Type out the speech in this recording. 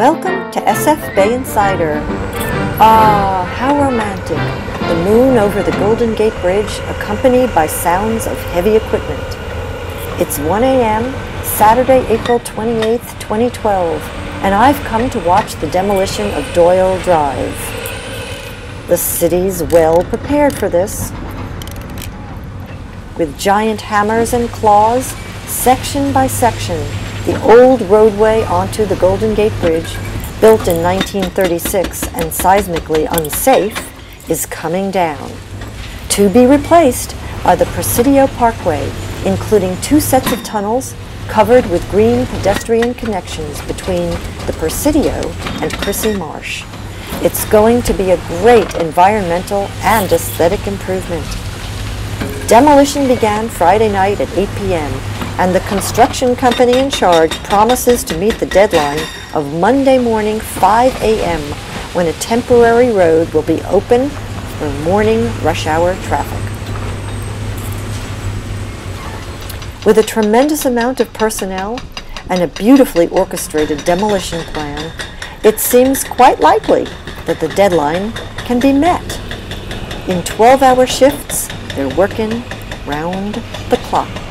Welcome to SF Bay Insider. Ah, how romantic. The moon over the Golden Gate Bridge, accompanied by sounds of heavy equipment. It's 1 a.m., Saturday, April 28, 2012, and I've come to watch the demolition of Doyle Drive. The city's well prepared for this. With giant hammers and claws, section by section, the old roadway onto the Golden Gate Bridge, built in 1936 and seismically unsafe, is coming down. To be replaced by the Presidio Parkway, including two sets of tunnels covered with green pedestrian connections between the Presidio and Crissy Marsh. It's going to be a great environmental and aesthetic improvement. Demolition began Friday night at 8 p.m and the construction company in charge promises to meet the deadline of Monday morning 5 a.m. when a temporary road will be open for morning rush hour traffic. With a tremendous amount of personnel and a beautifully orchestrated demolition plan, it seems quite likely that the deadline can be met. In 12-hour shifts, they're working round the clock.